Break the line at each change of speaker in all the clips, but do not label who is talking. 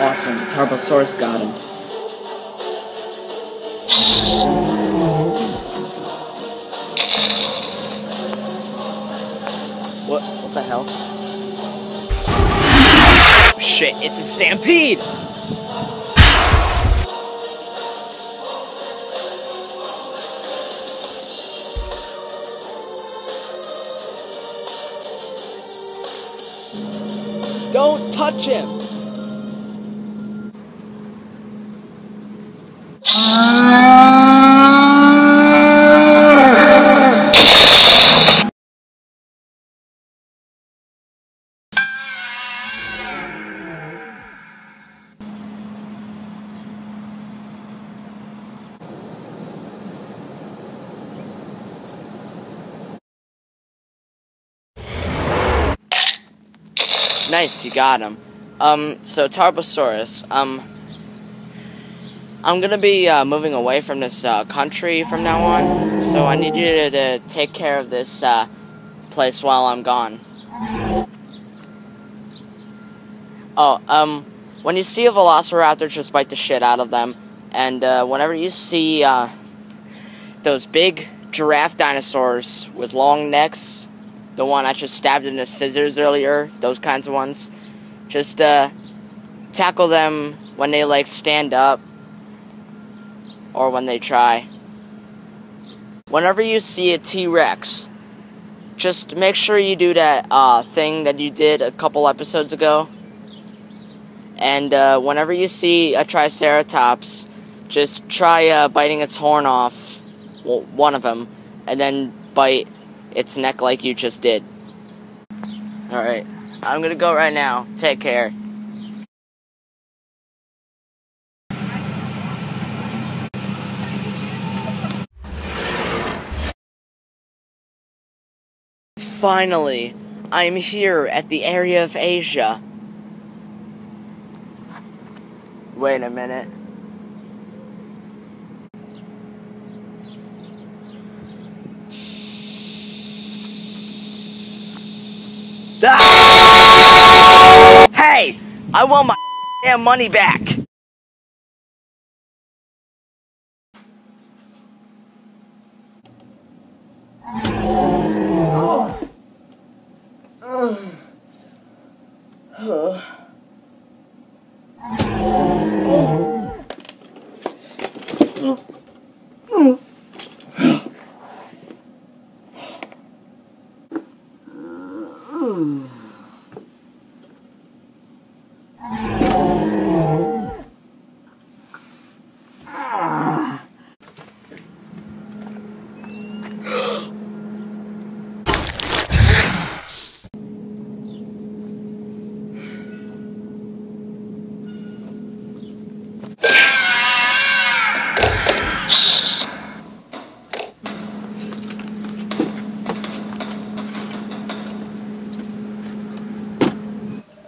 Awesome. Tarbosaurus got him. What? What the hell? Shit, it's a stampede! Don't touch him! Nice, you got him. Um, so Tarbosaurus, um, I'm gonna be uh, moving away from this uh, country from now on, so I need you to, to take care of this uh, place while I'm gone. Oh, um, when you see a velociraptor, just bite the shit out of them, and uh, whenever you see uh, those big giraffe dinosaurs with long necks, the one I just stabbed in the scissors earlier, those kinds of ones. Just uh, tackle them when they like stand up or when they try. Whenever you see a T-Rex, just make sure you do that uh, thing that you did a couple episodes ago. And uh, whenever you see a Triceratops, just try uh, biting its horn off, well, one of them, and then bite its neck like you just did. Alright, I'm gonna go right now. Take care. Finally, I'm here at the area of Asia. Wait a minute. Ah! Hey! I want my damn money back! Huh.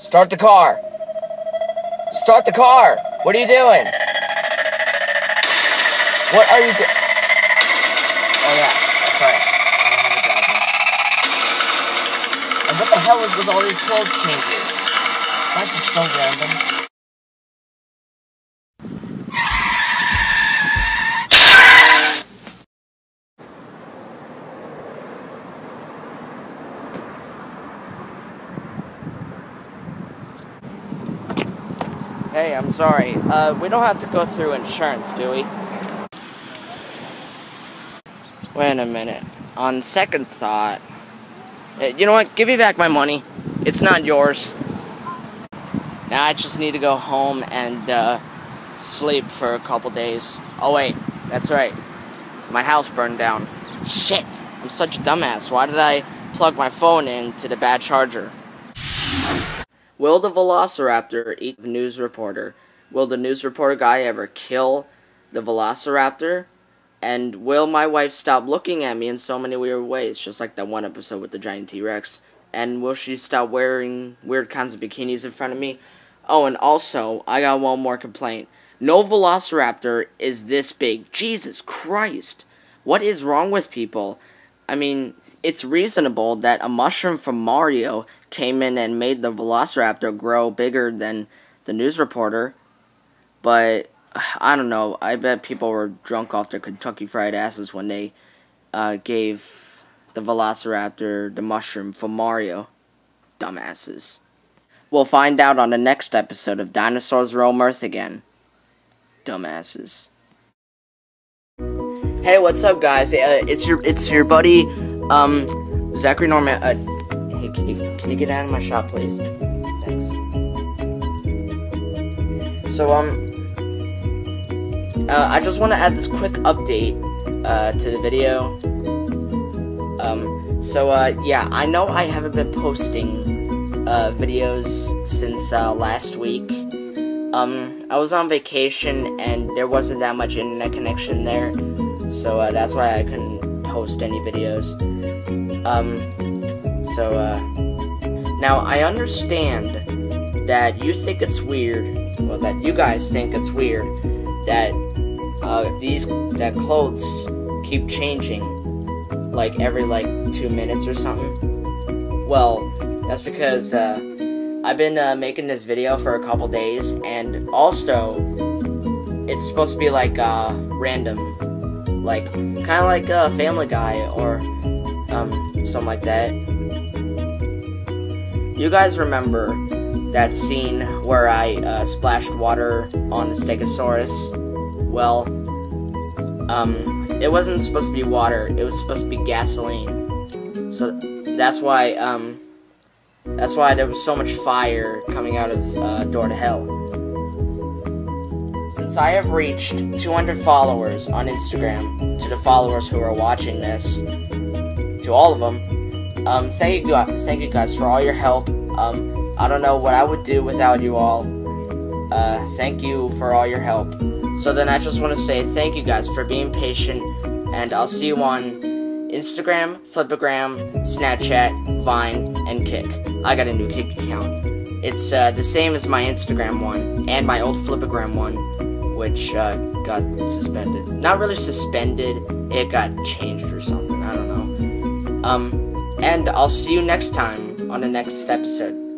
Start the car. Start the car. What are you doing? What are you doing? Oh yeah, that's right. I don't have a driver. And what the hell is with all these clothes changes? Life is so random. Hey, I'm sorry. Uh, we don't have to go through insurance, do we? Wait a minute. On second thought, eh, you know what? Give me back my money. It's not yours. Now I just need to go home and uh, sleep for a couple days. Oh wait, that's right. My house burned down. Shit! I'm such a dumbass. Why did I plug my phone into the bad charger? Will the Velociraptor eat the news reporter? Will the news reporter guy ever kill the Velociraptor? And will my wife stop looking at me in so many weird ways, just like that one episode with the giant T Rex? And will she stop wearing weird kinds of bikinis in front of me? Oh, and also, I got one more complaint. No Velociraptor is this big. Jesus Christ. What is wrong with people? I mean, it's reasonable that a mushroom from Mario came in and made the Velociraptor grow bigger than the news reporter, but I don't know. I bet people were drunk off their Kentucky Fried asses when they uh, gave the Velociraptor the mushroom from Mario. Dumbasses. We'll find out on the next episode of Dinosaurs Roam Earth again. Dumbasses. Hey, what's up, guys? Uh, it's your it's your buddy, um, Zachary Norman. Uh, hey, can you can you get out of my shop, please? Thanks. So, um, uh, I just want to add this quick update uh, to the video. Um, so, uh, yeah, I know I haven't been posting uh, videos since uh, last week. Um, I was on vacation and there wasn't that much internet connection there, so uh, that's why I couldn't post any videos. Um, so, uh, now I understand that you think it's weird, well, that you guys think it's weird that uh, these that clothes keep changing like every like two minutes or something. Well, that's because uh, I've been uh, making this video for a couple days, and also it's supposed to be like uh, random, like kind of like a Family Guy or um, something like that. You guys remember that scene where I uh, splashed water on the Stegosaurus? Well, um, it wasn't supposed to be water. It was supposed to be gasoline. So that's why, um, that's why there was so much fire coming out of uh, Door to Hell. Since I have reached 200 followers on Instagram, to the followers who are watching this, to all of them, um, thank you, thank you guys for all your help. Um, I don't know what I would do without you all. Uh, thank you for all your help. So then I just want to say thank you guys for being patient, and I'll see you on Instagram, Flipagram, Snapchat, Vine, and Kik. I got a new Kik account. It's uh, the same as my Instagram one and my old Flipagram one, which uh, got suspended. Not really suspended, it got changed or something. I don't know. Um, and I'll see you next time on the next episode.